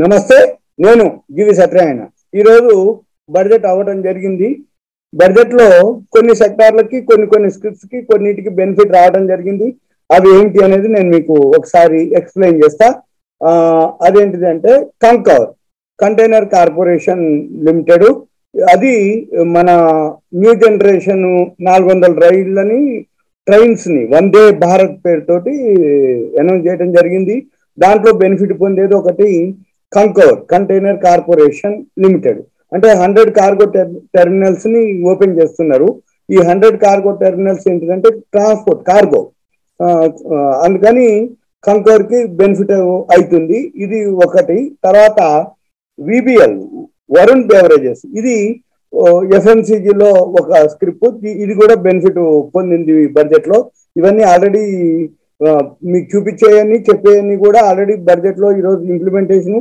నమస్తే నేను గివి సత్యనారాయణ. ఈరోజు బడ్జెట్ అవ్వడం జరిగింది. బడ్జెట్లో కొన్ని సెక్టార్లకి కొన్ని కొన్ని స్క్రిప్ట్స్కి కొన్నిటికి బెనిఫిట్ రావడం జరిగింది. అవి ఏంటి అనేది నేను మీకు ఒకసారి ఎక్స్ప్లెయిన్ చేస్తా. అదేంటిది అంటే కంకవర్ కంటైనర్ కార్పొరేషన్ లిమిటెడ్. అది మన న్యూ జనరేషన్ నాలుగు వందల రైళ్ళని ట్రైన్స్ని వందే భారత్ పేరుతోటి అనౌన్స్ చేయడం జరిగింది. దాంట్లో బెనిఫిట్ పొందేది ఒకటి కంకోర్ కంటైనర్ కార్పొరేషన్ లిమిటెడ్ అంటే హండ్రెడ్ కార్గో టెర్మినల్స్ని ఓపెన్ చేస్తున్నారు. ఈ హండ్రెడ్ కార్గో టెర్మినల్స్ ఏంటంటే ట్రాన్స్పోర్ట్ కార్గో అందుకని కంకోర్కి బెనిఫిట్ అవుతుంది. ఇది ఒకటి. తర్వాత విబిఎల్ వరుణ్ బెవరేజెస్ ఇది ఎఫ్ఎంసీజీలో ఒక స్క్రిప్ట్ ఇది కూడా బెనిఫిట్ పొందింది బడ్జెట్లో. ఇవన్నీ ఆల్రెడీ మీకు చూపించేయని చెప్పేయని కూడా ఆల్రెడీ బడ్జెట్లో ఈరోజు ఇంప్లిమెంటేషన్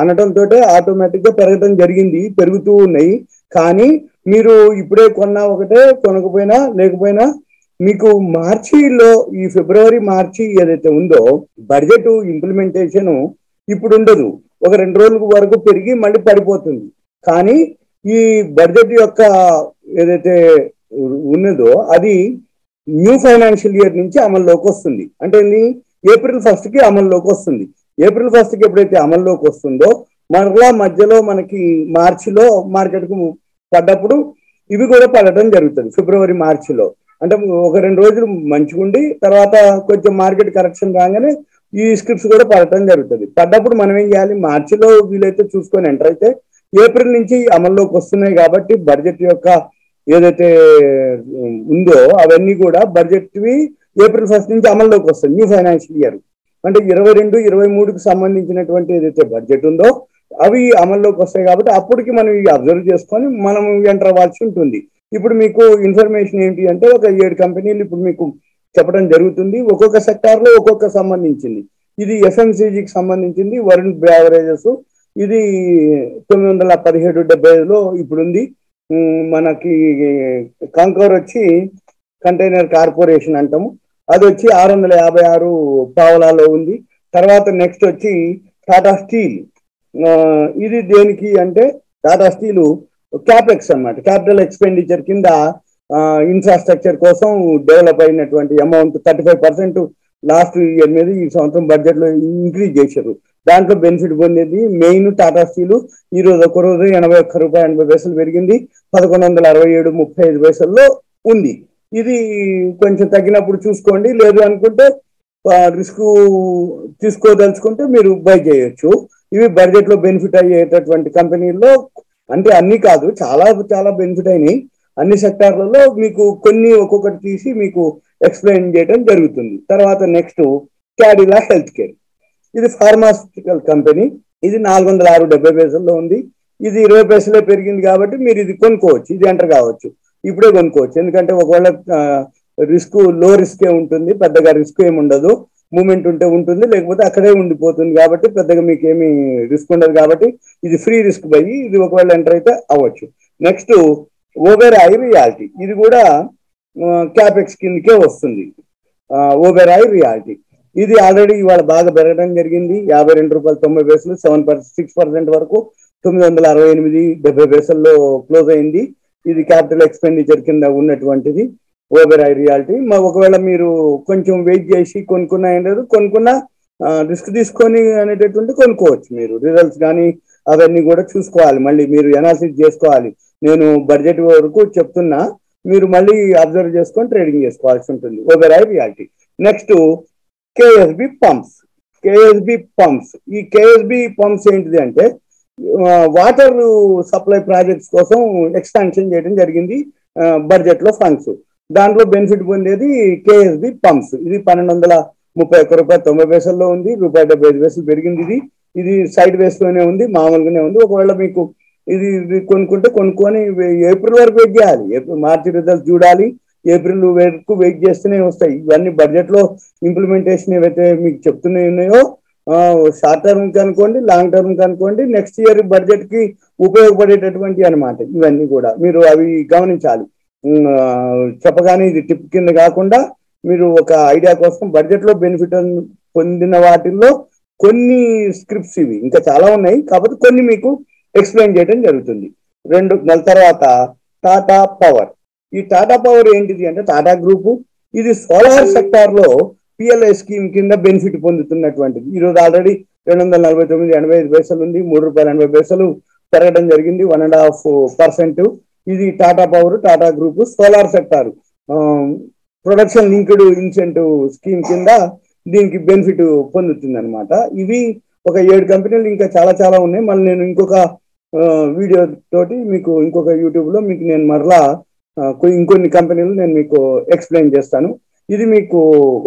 అనటంతో ఆటోమేటిక్గా పెరగడం జరిగింది పెరుగుతూ ఉన్నాయి. కానీ మీరు ఇప్పుడే కొన్నా ఒకటే కొనకపోయినా లేకపోయినా మీకు మార్చిలో ఈ ఫిబ్రవరి మార్చి ఏదైతే ఉందో బడ్జెట్ ఇంప్లిమెంటేషన్ ఇప్పుడు ఉండదు. ఒక రెండు రోజుల వరకు పెరిగి మళ్ళీ పడిపోతుంది. కానీ ఈ బడ్జెట్ యొక్క ఏదైతే ఉన్నదో అది న్యూ ఫైనాన్షియల్ ఇయర్ నుంచి అమల్లోకి వస్తుంది. అంటే ఏప్రిల్ ఫస్ట్కి అమల్లోకి వస్తుంది. ఏప్రిల్ ఫస్ట్కి ఎప్పుడైతే అమల్లోకి వస్తుందో మరలా మధ్యలో మనకి మార్చిలో మార్కెట్కు పడ్డప్పుడు ఇవి కూడా పడటం జరుగుతుంది ఫిబ్రవరి మార్చిలో. అంటే ఒక రెండు రోజులు మంచిగుండి తర్వాత కొంచెం మార్కెట్ కరెక్షన్ రాగానే ఈ స్క్రిప్ట్స్ కూడా పడటం జరుగుతుంది. పడ్డప్పుడు మనం ఏం చేయాలి? మార్చిలో వీలైతే చూసుకొని ఎంటర్ అయితే ఏప్రిల్ నుంచి అమల్లోకి వస్తున్నాయి కాబట్టి బడ్జెట్ యొక్క ఏదైతే ఉందో అవన్నీ కూడా బడ్జెట్వి ఏప్రిల్ ఫస్ట్ నుంచి అమల్లోకి వస్తాయి న్యూ ఫైనాన్షియల్ ఇయర్ అంటే ఇరవై రెండు ఇరవై మూడుకి సంబంధించినటువంటి ఏదైతే బడ్జెట్ ఉందో అవి అమల్లోకి వస్తాయి కాబట్టి అప్పటికి మనం ఇవి అబ్జర్వ్ చేసుకొని మనం ఎంటర్ అవ్వాల్సి ఉంటుంది. ఇప్పుడు మీకు ఇన్ఫర్మేషన్ ఏంటి అంటే ఒక ఏడు కంపెనీలు ఇప్పుడు మీకు చెప్పడం జరుగుతుంది. ఒక్కొక్క సెక్టార్లో ఒక్కొక్క సంబంధించింది. ఇది ఎఫ్ఎంసీజీకి సంబంధించింది వరుణ్ బ్యావరేజెస్ ఇది తొమ్మిది వందల పదిహేడు డెబ్బైలో ఇప్పుడు ఉంది మనకి కంకోర్ వచ్చి కంటైనర్ కార్పొరేషన్ అంటాము. అది వచ్చి ఆరు వందల యాభై ఆరు పావలాలో ఉంది. తర్వాత నెక్స్ట్ వచ్చి టాటా స్టీల్. ఇది దేనికి అంటే టాటా స్టీల్ క్యాపెక్స్ అనమాట క్యాపిటల్ ఎక్స్పెండిచర్ కింద ఇన్ఫ్రాస్ట్రక్చర్ కోసం డెవలప్ అయినటువంటి amount thirty five percent last year మీద ఈ సంవత్సరం బడ్జెట్లో ఇంక్రీజ్ చేశారు. దాంట్లో బెనిఫిట్ పొందేది మెయిన్ టాటా స్టీల్. ఈ రోజు ఒక రోజు ఎనభై ఒక్క రూపాయి ఎనభై పైసలు పెరిగింది. పదకొండు వందల అరవై ఏడు ముప్పై ఐదు పైసల్లో ఉంది. ఇది కొంచెం తగ్గినప్పుడు చూసుకోండి. లేదు అనుకుంటే రిస్క్ తీసుకోదలుచుకుంటే మీరు బై చేయొచ్చు. ఇవి బడ్జెట్లో బెనిఫిట్ అయ్యేటటువంటి కంపెనీల్లో అంటే అన్ని కాదు చాలా చాలా బెనిఫిట్ అయినాయి. అన్ని సెక్టార్లలో మీకు కొన్ని ఒక్కొక్కటి తీసి మీకు ఎక్స్ప్లెయిన్ చేయడం జరుగుతుంది. తర్వాత నెక్స్ట్ క్యాడిలా హెల్త్ కేర్ ఇది ఫార్మాస్యూటికల్ కంపెనీ ఇది నాలుగు వందల ఆరు డెబ్బై పైసల్లో ఉంది. ఇది ఇరవై పైసలే పెరిగింది కాబట్టి మీరు ఇది కొనుక్కోవచ్చు. ఇది ఎంటర్ కావచ్చు. ఇప్పుడే కొనుక్కోవచ్చు. ఎందుకంటే ఒకవేళ రిస్క్లో రిస్కే ఉంటుంది. పెద్దగా రిస్క్ ఏమి ఉండదు. మూమెంట్ ఉంటే ఉంటుంది. లేకపోతే అక్కడే ఉండిపోతుంది కాబట్టి పెద్దగా మీకు ఏమి రిస్క్ ఉండదు కాబట్టి ఇది ఫ్రీ రిస్క్ పోయి ఇది ఒకవేళ ఎంటర్ అయితే అవ్వచ్చు. Next Oberoi realty. ఇది కూడా క్యాపెక్స్ కిందకే వస్తుంది. Oberoi realty. ఇది ఆల్రెడీ ఇవాళ బాగా పెరగడం జరిగింది. యాభై రెండు రూపాయలు తొంభై పైసలు సెవెన్ పర్సెంట్ సిక్స్ పర్సెంట్ వరకు తొమ్మిది వందల అరవై ఎనిమిది డెబ్బై పైసల్లో క్లోజ్ అయింది. ఇది క్యాపిటల్ ఎక్స్పెండిచర్ కింద ఉన్నటువంటిది. ఓబెరాయి రియాలిటీ మా ఒకవేళ మీరు కొంచెం వెయిట్ చేసి కొనుక్కున్నా ఏం లేదు. కొనుక్కున్నా రిస్క్ తీసుకొని అనేటటువంటి కొనుక్కోవచ్చు మీరు. రిజల్ట్స్ కానీ అవన్నీ కూడా చూసుకోవాలి. మళ్ళీ మీరు ఎనాలిసిస్ చేసుకోవాలి. నేను బడ్జెట్ వరకు చెప్తున్నా. మీరు మళ్ళీ అబ్జర్వ్ చేసుకొని ట్రేడింగ్ చేసుకోవాల్సి ఉంటుంది. Oberoi realty next KSB pumps KSB pumps ఈ కేఎస్బి పంప్స్ ఏంటిది అంటే వాటర్ సప్లై ప్రాజెక్ట్స్ కోసం ఎక్స్పాన్షన్ చేయడం జరిగింది బడ్జెట్లో ఫండ్స్ దాంట్లో బెనిఫిట్ పొందేది కేఎస్బి పంప్స్ ఇది పన్నెండు వందల ముప్పై ఒక్క రూపాయలు తొంభై పైసల్లో ఉంది రూపాయి డెబ్బై ఐదు పైసలు పెరిగింది ఇది. ఇది సైడ్ వేస్లోనే ఉంది మామూలుగానే ఉంది. ఒకవేళ మీకు ఇది కొనుక్కుంటే కొనుక్కొని ఏప్రిల్ వరకు వెయిట్ చేయాలి ఏప్రిల్ మార్చి రిజల్ట్స్ చూడాలి. ఏప్రిల్ వరకు వెయిట్ చేస్తూనే వస్తాయి. ఇవన్నీ బడ్జెట్లో ఇంప్లిమెంటేషన్ ఏవైతే మీకు చెప్తున్నాయి ఉన్నాయో షార్ట్ టర్మ్ కనుకోండి లాంగ్ టర్మ్ కనుకోండి నెక్స్ట్ ఇయర్ బడ్జెట్కి ఉపయోగపడేటటువంటి అనమాట ఇవన్నీ కూడా. మీరు అవి గమనించాలి. చెప్పగానే ఇది టిప్ కింద కాకుండా మీరు ఒక ఐడియా కోసం బడ్జెట్లో బెనిఫిట్ పొందిన వాటిల్లో కొన్ని స్క్రిప్ట్స్ ఇవి. ఇంకా చాలా ఉన్నాయి. కాబట్టి కొన్ని మీకు ఎక్స్ప్లెయిన్ చేయడం జరుగుతుంది. రెండు నెల తర్వాత టాటా పవర్ ఈ టాటా పవర్ ఏంటిది అంటే టాటా గ్రూపు ఇది సోలార్ సెక్టార్లో పిఎల్ఐ స్కీమ్ కింద బెనిఫిట్ పొందుతున్నటువంటిది. ఈ రోజు ఆల్రెడీ రెండు వందల నలభై తొమ్మిది ఎనభై ఐదు పైసలు ఉంది. మూడు రూపాయల ఎనభై పైసలు పెరగడం జరిగింది. వన్ అండ్ హాఫ్ పర్సెంట్ ఇది Tata power Tata group solar sector production linked incentive scheme కింద దీనికి బెనిఫిట్ పొందుతుంది అనమాట ఇవి ఒక ఏడు కంపెనీలు ఇంకా చాలా చాలా ఉన్నాయి. మళ్ళీ నేను ఇంకొక వీడియో తోటి మీకు ఇంకొక యూట్యూబ్లో మీకు నేను మరలా ఇంకొన్ని కంపెనీలు నేను మీకు ఎక్స్ప్లెయిన్ చేస్తాను. ఇది మీకు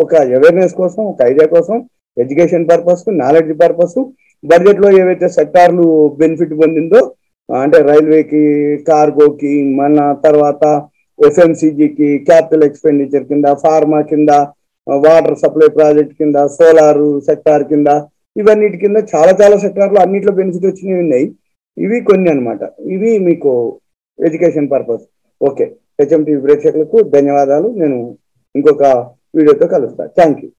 ఒక అవేర్నెస్ కోసం ఒక ఐడియా కోసం ఎడ్యుకేషన్ పర్పస్ నాలెడ్జ్ పర్పస్ బడ్జెట్లో ఏవైతే సెక్టార్లు బెనిఫిట్ పొందిందో అంటే రైల్వేకి కార్గోకి మన తర్వాత ఎఫ్ఎంసీజీకి క్యాపిటల్ ఎక్స్పెండిచర్ కింద ఫార్మా కింద వాటర్ సప్లై ప్రాజెక్ట్ కింద సోలార్ సెక్టార్ కింద ఇవన్నిటి కింద చాలా చాలా సెక్టార్లు అన్నిట్లో బెనిఫిట్ వచ్చినవి ఉన్నాయి. ఇవి కొన్ని అన్నమాట. ఇవి మీకు ఎడ్యుకేషన్ పర్పస్. ఓకే. హెచ్ఎంటీ ప్రేక్షకులకు ధన్యవాదాలు. నేను ఇంకొక వీడియోతో కలుస్తాను థ్యాంక్ యూ